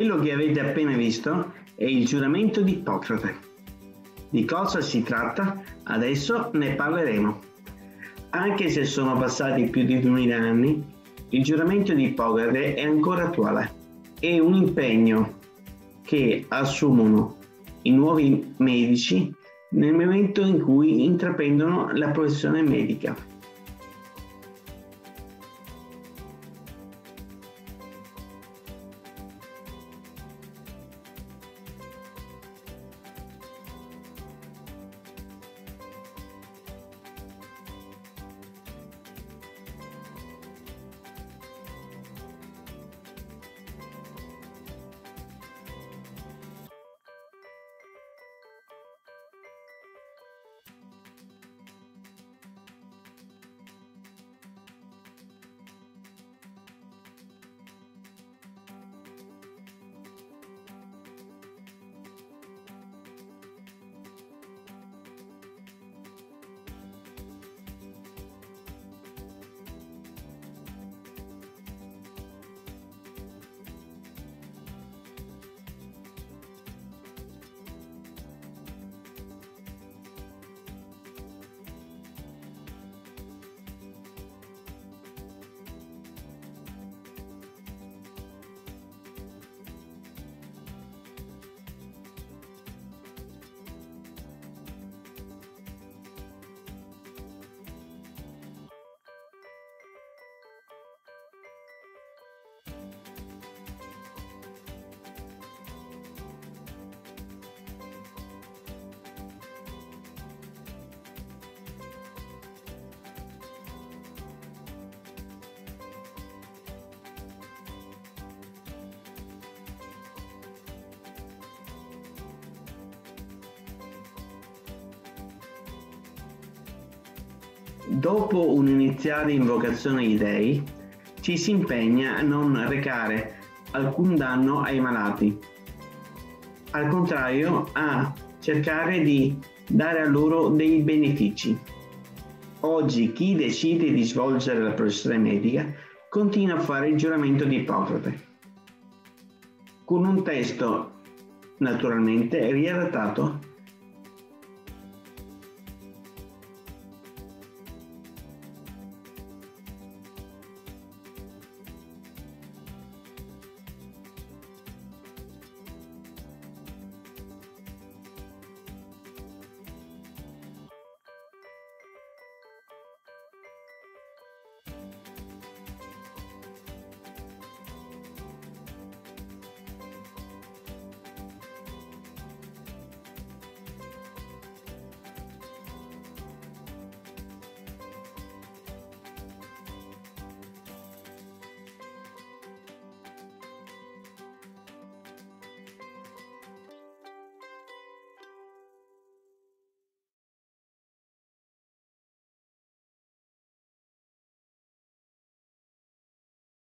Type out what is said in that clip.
Quello che avete appena visto è il giuramento di Ippocrate. Di cosa si tratta? Adesso ne parleremo. Anche se sono passati più di 2000 anni, il giuramento di Ippocrate è ancora attuale. È un impegno che assumono i nuovi medici nel momento in cui intraprendono la professione medica. Dopo un'iniziale invocazione ai dei, ci si impegna a non recare alcun danno ai malati. Al contrario, a cercare di dare a loro dei benefici. Oggi chi decide di svolgere la professione medica continua a fare il giuramento di Ippocrate, con un testo naturalmente riadattato